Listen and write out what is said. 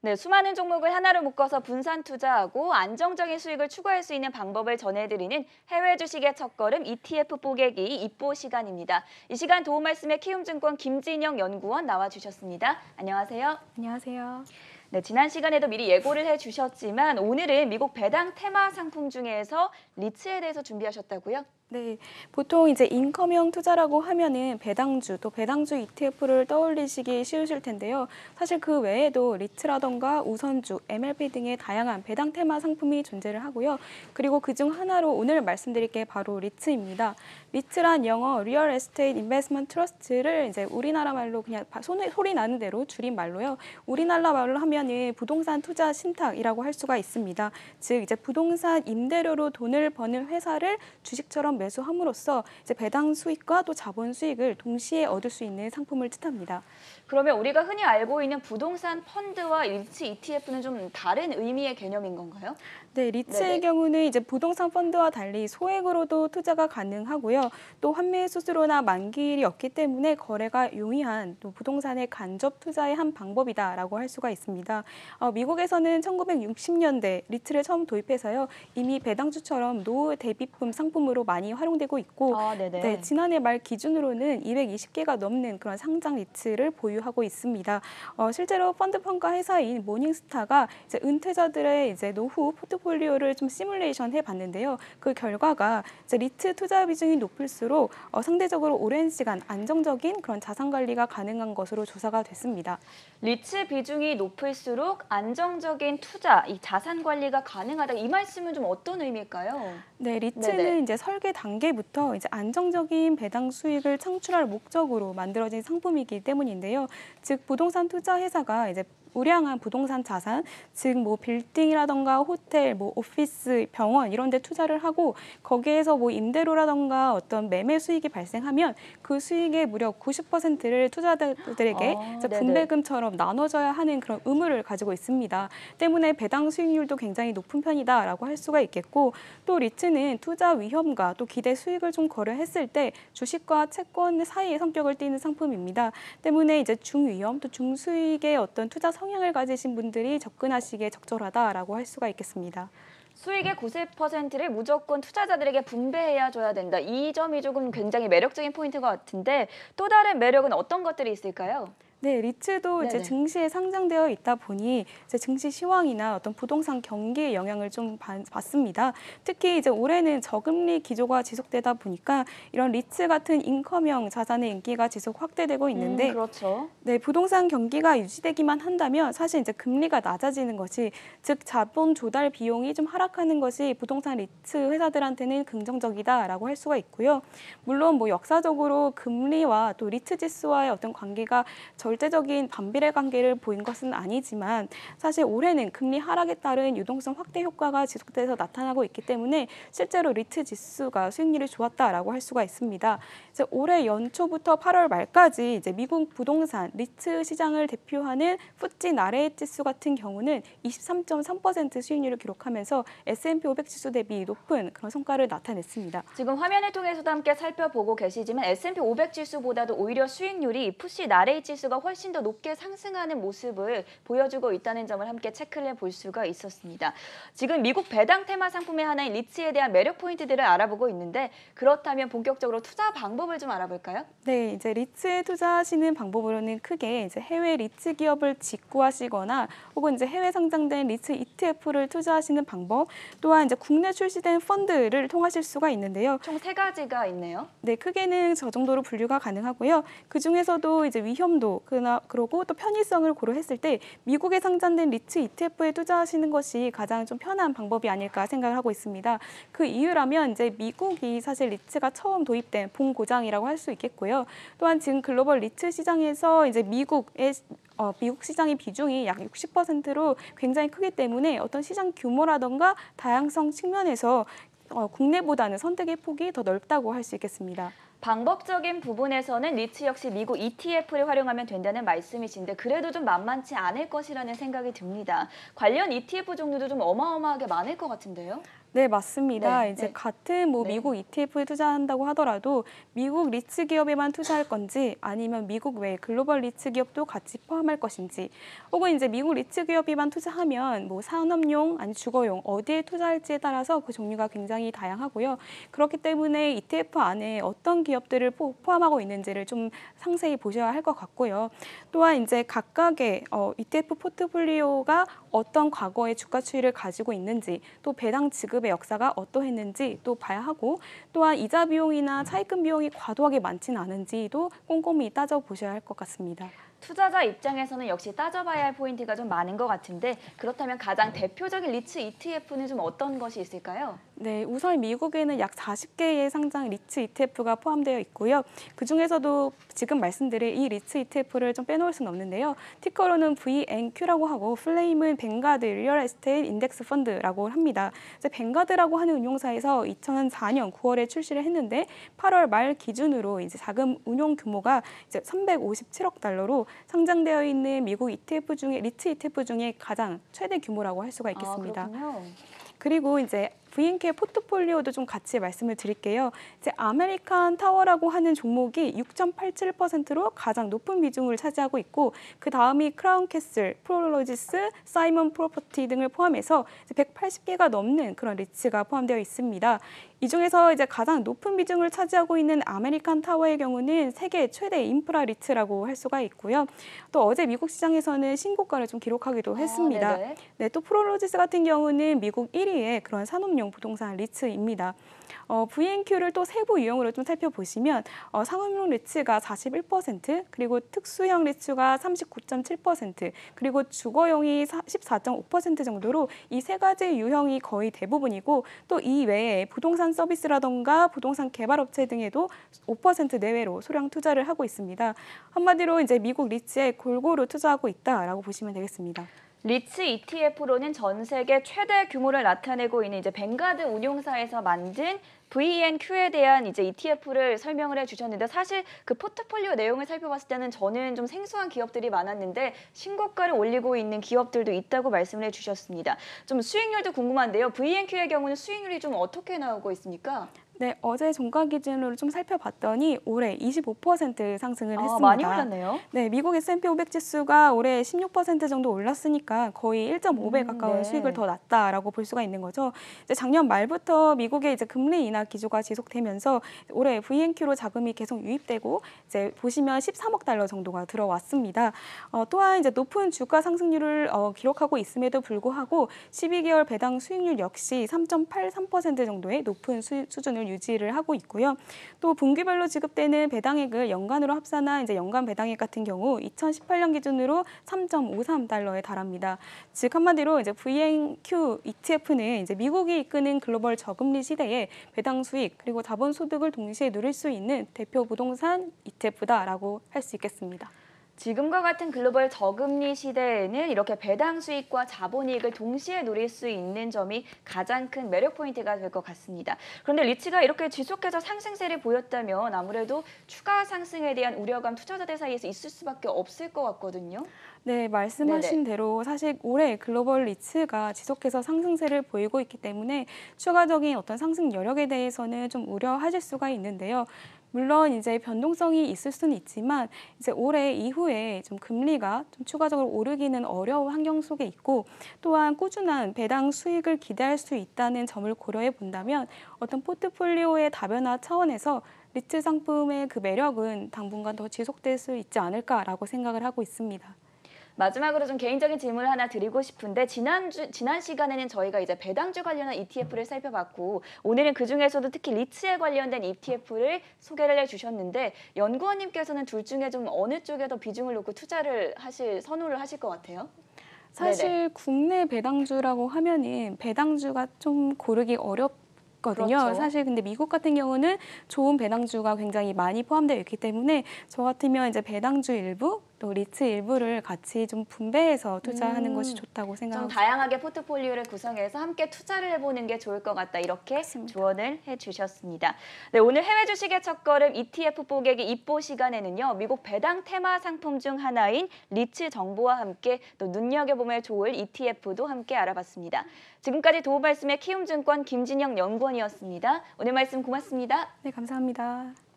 네, 수많은 종목을 하나로 묶어서 분산 투자하고 안정적인 수익을 추구할 수 있는 방법을 전해드리는 해외 주식의 첫걸음 ETF 뽀개기 입보 시간입니다. 이 시간 도움 말씀에 키움증권 김진영 연구원 나와주셨습니다. 안녕하세요. 안녕하세요. 네, 지난 시간에도 미리 예고를 해주셨지만 오늘은 미국 배당 테마 상품 중에서 리츠에 대해서 준비하셨다고요? 네, 보통 이제 인컴형 투자라고 하면은 배당주 또 배당주 ETF를 떠올리시기 쉬우실 텐데요. 사실 그 외에도 리츠라던가 우선주, MLP 등의 다양한 배당 테마 상품이 존재를 하고요. 그리고 그중 하나로 오늘 말씀드릴 게 바로 리츠입니다. 리츠란 영어 Real Estate Investment Trust를 이제 우리나라 말로 그냥 손에 소리 나는 대로 줄인 말로요. 우리나라 말로 하면은 부동산 투자 신탁이라고 할 수가 있습니다. 즉 이제 부동산 임대료로 돈을 버는 회사를 주식처럼 매수함으로써 이제 배당 수익과 또 자본 수익을 동시에 얻을 수 있는 상품을 뜻합니다. 그러면 우리가 흔히 알고 있는 부동산 펀드와 리츠 ETF는 좀 다른 의미의 개념인 건가요? 네, 리츠의 네네. 경우는 이제 부동산 펀드와 달리 소액으로도 투자가 가능하고요. 또 환매 수수료나 만기일이 없기 때문에 거래가 용이한 또 부동산의 간접 투자의 한 방법이다라고 할 수가 있습니다. 어, 미국에서는 1960년대 리츠를 처음 도입해서요. 이미 배당주처럼 노후 대비품 상품으로 많이 활용되고 있고 아, 네, 지난해 말 기준으로는 220개가 넘는 그런 상장 리츠를 보유하고 있습니다. 어, 실제로 펀드 평가 회사인 모닝스타가 이제 은퇴자들의 이제 노후 포트폴리오 포트폴리오를 좀 시뮬레이션 해봤는데요. 그 결과가 이제 리츠 투자 비중이 높을수록 어, 상대적으로 오랜 시간 안정적인 그런 자산 관리가 가능한 것으로 조사가 됐습니다. 리츠 비중이 높을수록 안정적인 투자, 이 자산 관리가 가능하다. 이 말씀은 좀 어떤 의미일까요? 네, 리츠는 네네. 이제 설계 단계부터 이제 안정적인 배당 수익을 창출할 목적으로 만들어진 상품이기 때문인데요. 즉 부동산 투자 회사가 이제 우량한 부동산 자산, 즉 뭐 빌딩이라던가 호텔, 뭐 오피스, 병원 이런 데 투자를 하고 거기에서 뭐 임대료라던가 어떤 매매 수익이 발생하면 그 수익의 무려 90%를 투자자들에게 아, 분배금처럼 나눠져야 하는 그런 의무를 가지고 있습니다. 때문에 배당 수익률도 굉장히 높은 편이다라고 할 수가 있겠고 또 리츠는 투자 위험과 또 기대 수익을 좀 고려했을 때 주식과 채권 사이의 성격을 띠는 상품입니다. 때문에 이제 중위험 또 중수익의 어떤 투자 성향을 가지신 분들이 접근하시기에 적절하다라고 할 수가 있겠습니다. 수익의 90%를 무조건 투자자들에게 분배해야 줘야 된다. 이 점이 조금 굉장히 매력적인 포인트 것 같은데 또 다른 매력은 어떤 것들이 있을까요? 네, 리츠도 네네. 이제 증시에 상장되어 있다 보니 이제 증시 시황이나 어떤 부동산 경기에 영향을 좀 받습니다. 특히 이제 올해는 저금리 기조가 지속되다 보니까 이런 리츠 같은 income형 자산의 인기가 지속 확대되고 있는데, 음, 그렇죠. 네, 부동산 경기가 유지되기만 한다면 사실 이제 금리가 낮아지는 것이 즉 자본 조달 비용이 좀 하락하는 것이 부동산 리츠 회사들한테는 긍정적이다라고 할 수가 있고요. 물론 뭐 역사적으로 금리와 또 리츠 지수와의 어떤 관계가 절대적인 반비례 관계를 보인 것은 아니지만 사실 올해는 금리 하락에 따른 유동성 확대 효과가 지속돼서 나타나고 있기 때문에 실제로 리츠 지수가 수익률이 좋았다라고 할 수가 있습니다. 이제 올해 연초부터 8월 말까지 이제 미국 부동산 리츠 시장을 대표하는 FTSE Nareit 지수 같은 경우는 23.3% 수익률을 기록하면서 S&P 500 지수 대비 높은 그런 성과를 나타냈습니다. 지금 화면을 통해서도 함께 살펴보고 계시지만 S&P 500 지수보다도 오히려 수익률이 FTSE Nareit 지수가 훨씬 더 높게 상승하는 모습을 보여주고 있다는 점을 함께 체크를 해볼 수가 있었습니다. 지금 미국 배당 테마 상품의 하나인 리츠에 대한 매력 포인트들을 알아보고 있는데 그렇다면 본격적으로 투자 방법을 좀 알아볼까요? 네, 이제 리츠에 투자하시는 방법으로는 크게 이제 해외 리츠 기업을 직구하시거나 혹은 이제 해외 상장된 리츠 ETF를 투자하시는 방법 또한 이제 국내 출시된 펀드를 통하실 수가 있는데요. 총 세 가지가 있네요. 네, 크게는 저 정도로 분류가 가능하고요. 그 중에서도 이제 위험도 그나 그러고 또 편의성을 고려했을 때 미국에 상장된 리츠 ETF에 투자하시는 것이 가장 좀 편한 방법이 아닐까 생각을 하고 있습니다. 그 이유라면 이제 미국이 사실 리츠가 처음 도입된 본고장이라고 할 수 있겠고요. 또한 지금 글로벌 리츠 시장에서 이제 미국의 어, 미국 시장의 비중이 약 60%로 굉장히 크기 때문에 어떤 시장 규모라던가 다양성 측면에서 어, 국내보다는 선택의 폭이 더 넓다고 할 수 있겠습니다. 방법적인 부분에서는 리츠 역시 미국 ETF를 활용하면 된다는 말씀이신데 그래도 좀 만만치 않을 것이라는 생각이 듭니다. 관련 ETF 종류도 좀 어마어마하게 많을 것 같은데요. 네, 맞습니다. 네, 이제 네. 같은 뭐 네. 미국 ETF에 투자한다고 하더라도 미국 리츠 기업에만 투자할 건지 아니면 미국 외 글로벌 리츠 기업도 같이 포함할 것인지 혹은 이제 미국 리츠 기업에만 투자하면 뭐 산업용 아니 주거용 어디에 투자할지에 따라서 그 종류가 굉장히 다양하고요. 그렇기 때문에 ETF 안에 어떤 기업들을 포, 포함하고 있는지를 좀 상세히 보셔야 할 것 같고요. 또한 이제 각각의 어, ETF 포트폴리오가 어떤 과거의 주가 추이를 가지고 있는지 또 배당 지급 의 역사가 어떠했는지 또 봐야 하고 또한 이자 비용이나 차입금 비용이 과도하게 많지는 않은지도 꼼꼼히 따져 보셔야 할 것 같습니다. 투자자 입장에서는 역시 따져봐야 할 포인트가 좀 많은 것 같은데 그렇다면 가장 대표적인 리츠 ETF는 좀 어떤 것이 있을까요? 네, 우선 미국에는 약 40개의 상장 리츠 ETF가 포함되어 있고요. 그 중에서도 지금 말씀드린 이 리츠 ETF를 좀 빼놓을 수는 없는데요. ticker로는 VNQ라고 하고 full name은 벵가드 Real Estate Index Fund라고 합니다. 이제 벵가드라고 하는 운용사에서 2004년 9월에 출시를 했는데 8월 말 기준으로 이제 자금 운용 규모가 이제 357억 달러로 상장되어 있는 미국 ETF 중에 리츠 ETF 중에 가장 최대 규모라고 할 수가 있겠습니다. 아. 그리고 이제 VNQ 포트폴리오도 좀 같이 말씀을 드릴게요. 이제 아메리칸 타워라고 하는 종목이 6.87%로 가장 높은 비중을 차지하고 있고 그 다음이 크라운 캐슬, 프롤로지스, 사이먼 프로퍼티 등을 포함해서 이제 180개가 넘는 그런 리츠가 포함되어 있습니다. 이 중에서 이제 가장 높은 비중을 차지하고 있는 American Tower의 경우는 세계 최대 인프라 리츠라고 할 수가 있고요. 또 어제 미국 시장에서는 신고가를 좀 기록하기도 했습니다. 아. 네, 또 Prologis 같은 경우는 미국 1위의 그런 산업용 부동산 리츠입니다. 어, VNQ를 또 세부 유형으로 좀 살펴보시면 어, 상업용 리츠가 41%, 그리고 특수형 리츠가 39.7%, 그리고 주거용이 14.5% 정도로 이 세 가지 유형이 거의 대부분이고 또 이 외에 부동산 서비스라던가 부동산 개발업체 등에도 5% 내외로 소량 투자를 하고 있습니다. 한마디로 이제 미국 리츠에 골고루 투자하고 있다라고 보시면 되겠습니다. 리츠 ETF로는 전 세계 최대 규모를 나타내고 있는 이제 벵가드 운용사에서 만든 VNQ에 대한 이제 ETF를 설명을 해주셨는데 사실 그 포트폴리오 내용을 살펴봤을 때는 저는 좀 생소한 기업들이 많았는데 신고가를 올리고 있는 기업들도 있다고 말씀을 해주셨습니다. 좀 수익률도 궁금한데요. VNQ의 경우는 수익률이 좀 어떻게 나오고 있습니까? 네, 어제 종가 기준으로 좀 살펴봤더니 올해 25% 상승을 아, 했습니다. 많이 올랐네요. 네, 미국 S&P 500 지수가 올해 16% 정도 올랐으니까 거의 1.5배 음, 가까운 네. 수익을 더 났다라고 볼 수가 있는 거죠. 이제 작년 말부터 미국의 이제 금리 인하 기조가 지속되면서 올해 VNQ로 자금이 계속 유입되고 이제 보시면 13억 달러 정도가 들어왔습니다. 어, 또한 이제 높은 주가 상승률을 어, 기록하고 있음에도 불구하고 12개월 배당 수익률 역시 3.83% 정도의 높은 수, 수준을 유지를 하고 있고요. 또 분기별로 지급되는 배당액을 연간으로 합산한 이제 연간 배당액 같은 경우 2018년 기준으로 3.53달러에 달합니다. 즉 한마디로 이제 VNQ ETF는 이제 미국이 이끄는 글로벌 저금리 시대에 배당 수익 그리고 자본 소득을 동시에 누릴 수 있는 대표 부동산 ETF다라고 할 수 있겠습니다. 지금과 같은 글로벌 저금리 시대에는 이렇게 배당 수익과 자본 이익을 동시에 누릴 수 있는 점이 가장 큰 매력 포인트가 될 것 같습니다. 그런데 리츠가 이렇게 지속해서 상승세를 보였다면 아무래도 추가 상승에 대한 우려감 투자자들 사이에서 있을 수밖에 없을 것 같거든요. 네, 말씀하신 대로 사실 올해 글로벌 리츠가 지속해서 상승세를 보이고 있기 때문에 추가적인 어떤 상승 여력에 대해서는 좀 우려하실 수가 있는데요. 물론 이제 변동성이 있을 수는 있지만 이제 올해 이후에 좀 금리가 좀 추가적으로 오르기는 어려운 환경 속에 있고 또한 꾸준한 배당 수익을 기대할 수 있다는 점을 고려해 본다면 어떤 포트폴리오의 다변화 차원에서 리츠 상품의 그 매력은 당분간 더 지속될 수 있지 않을까라고 생각을 하고 있습니다. 마지막으로 좀 개인적인 질문을 하나 드리고 싶은데 지난주 지난 시간에는 저희가 이제 배당주 관련한 ETF를 살펴봤고 오늘은 그 중에서도 특히 리츠에 관련된 ETF를 소개를 해주셨는데 연구원님께서는 둘 중에 좀 어느 쪽에 더 비중을 놓고 투자를 하실 선호를 하실 것 같아요? 사실 네네. 국내 배당주라고 하면은 배당주가 좀 고르기 어렵 거든요. 그렇죠. 사실 근데 미국 같은 경우는 좋은 배당주가 굉장히 많이 포함되어 있기 때문에 저 같으면 이제 배당주 일부 또 리츠 일부를 같이 좀 분배해서 투자하는 음, 것이 좋다고 좀 생각합니다. 다양하게 포트폴리오를 구성해서 함께 투자를 해보는 게 좋을 것 같다 이렇게 맞습니다. 조언을 해주셨습니다. 네, 오늘 해외 주식의 첫걸음 ETF 보객의 입보 시간에는요 미국 배당 테마 상품 중 하나인 리츠 정보와 함께 또 눈여겨보면 좋을 ETF도 함께 알아봤습니다. 지금까지 도움 말씀의 키움증권 김진영 연구원이었습니다. 오늘 말씀 고맙습니다. 네, 감사합니다.